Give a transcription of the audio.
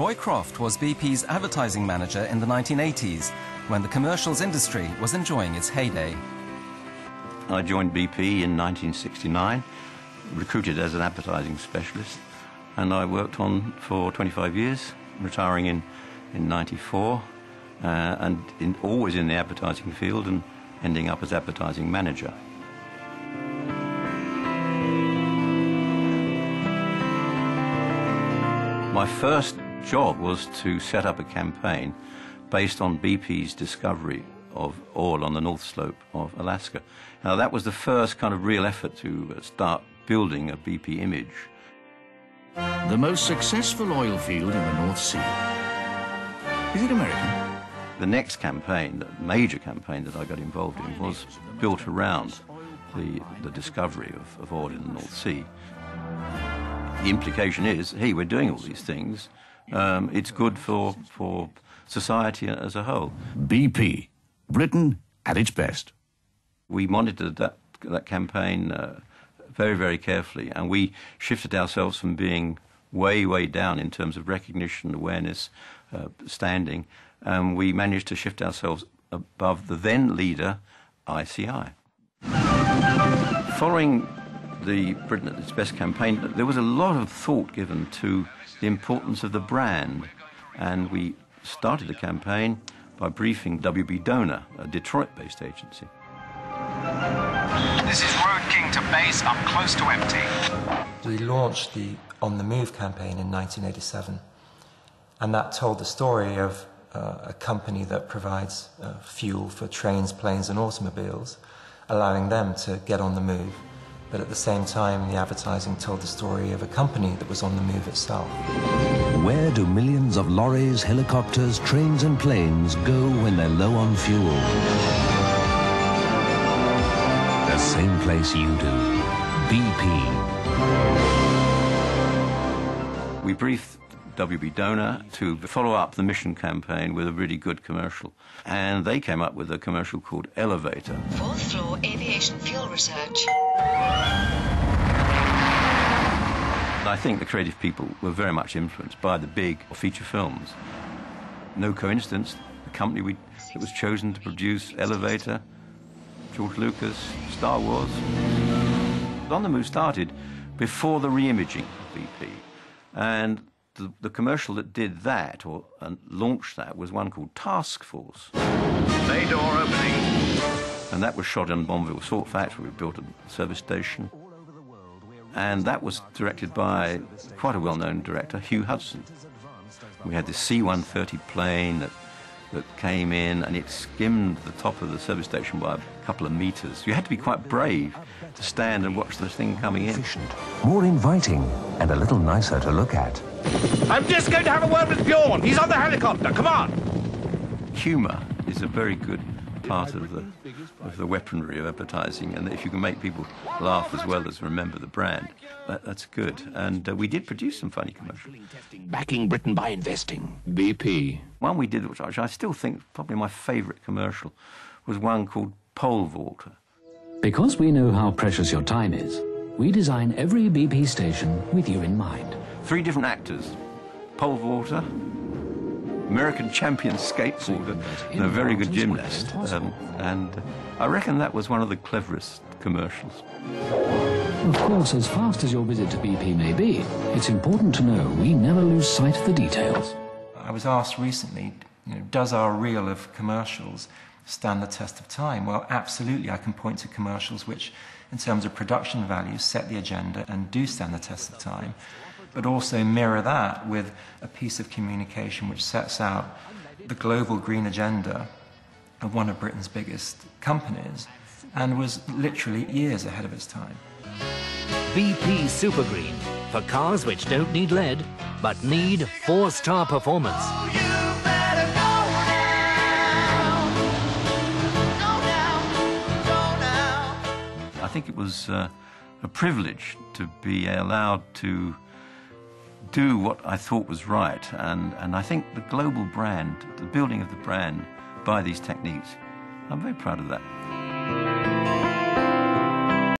Roy Croft was BP's advertising manager in the 1980s, when the commercials industry was enjoying its heyday. I joined BP in 1969, recruited as an advertising specialist, and I worked on for 25 years, retiring in, in 94, uh, and in, always in the advertising field and ending up as advertising manager. My first job was to set up a campaign based on BP's discovery of oil on the North Slope of Alaska. Now, that was the first kind of real effort to uh, start building a BP image. The most successful oil field in the North Sea. Is it American? The next campaign, the major campaign that I got involved in, was built around the, the discovery of, of oil in the North Sea. The implication is, hey, we're doing all these things. Um, it's good for, for society as a whole. BP, Britain at its best. We monitored that, that campaign uh, very, very carefully, and we shifted ourselves from being way, way down in terms of recognition, awareness, uh, standing, and we managed to shift ourselves above the then leader, ICI. Following the Britain at its best campaign, there was a lot of thought given to the importance of the brand. And we started the campaign by briefing WB Doner, a Detroit based agency. This is Road King to base. I'm close to empty. We launched the On the Move campaign in 1987, and that told the story of uh, a company that provides uh, fuel for trains, planes, and automobiles, allowing them to get on the move but at the same time, the advertising told the story of a company that was on the move itself. Where do millions of lorries, helicopters, trains, and planes go when they're low on fuel? The same place you do. BP. We briefed WB Doner to follow up the mission campaign with a really good commercial. And they came up with a commercial called Elevator. Fourth floor aviation fuel research. I think the creative people were very much influenced by the big feature films. No coincidence, the company we, that was chosen to produce Elevator, George Lucas, Star Wars. On the Move started before the re-imaging of BP. And the, the commercial that did that or and launched that was one called Task Force. Bay door opening. And that was shot in Bonneville Salt Factory. We built a service station. And that was directed by quite a well-known director, Hugh Hudson. We had this C-130 plane that that came in and it skimmed the top of the service station by a couple of meters. You had to be quite brave to stand and watch this thing coming in. More inviting, and a little nicer to look at. I'm just going to have a word with Bjorn. He's on the helicopter. Come on. Humour is a very good part of the, of the weaponry of advertising, and if you can make people laugh as well as remember the brand, that, that's good. And uh, we did produce some funny commercials. Backing Britain by investing. BP. One we did, which I still think probably my favourite commercial, was one called Pole Vaulter. Because we know how precious your time is, we design every BP station with you in mind. Three different actors, pole vaulter, American champion skateboarder, and a very good gymnast. Um, and I reckon that was one of the cleverest commercials. Of course, as fast as your visit to BP may be, it's important to know we never lose sight of the details. I was asked recently, you know, does our reel of commercials stand the test of time? Well, absolutely. I can point to commercials which, in terms of production value, set the agenda and do stand the test of time, but also mirror that with a piece of communication which sets out the global green agenda of one of Britain's biggest companies and was literally years ahead of its time. BP Super Green for cars which don't need lead but need four-star performance. I think it was uh, a privilege to be allowed to do what I thought was right. And, and I think the global brand, the building of the brand by these techniques, I'm very proud of that.